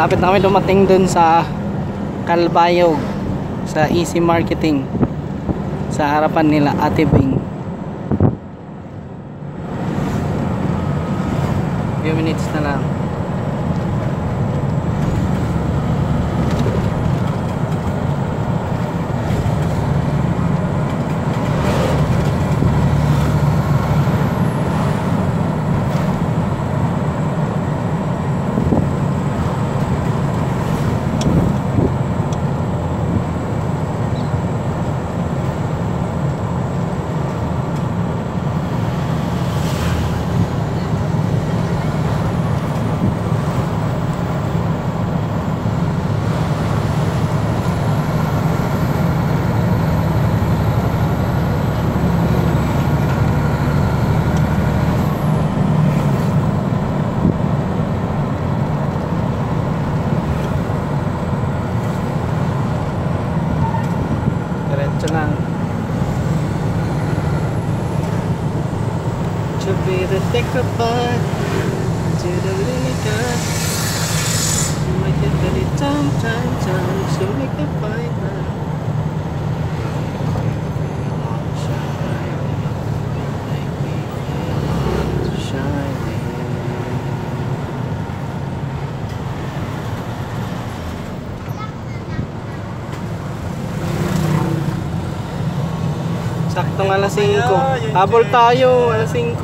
Malapit na kami dumating dun sa Calbayog sa Easy Marketing sa harapan nila Ate Bing. Few minutes na lang. To be the decorator to the liquor Make it very time, time, time So make the fire Sakto nga alas 5. Habol tayo, alas 5.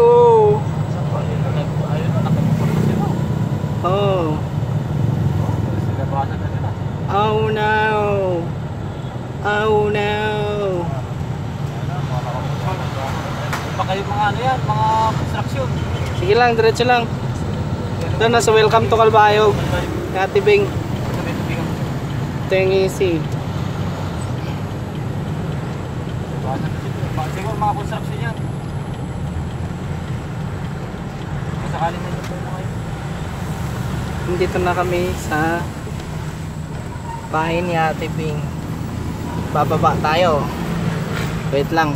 Oh. Oh no. Oh no. Pa kayo mga ano yan, mga construction. Sige lang, diretso lang. Doon na sa Welcome to Calbayog. Ate Bing. Ito yung easy. Siguro mga construction yan. Masakaling na yung po kayo. Nandito na kami sa bahay ni Ate Bing. Bababa tayo. Wait lang.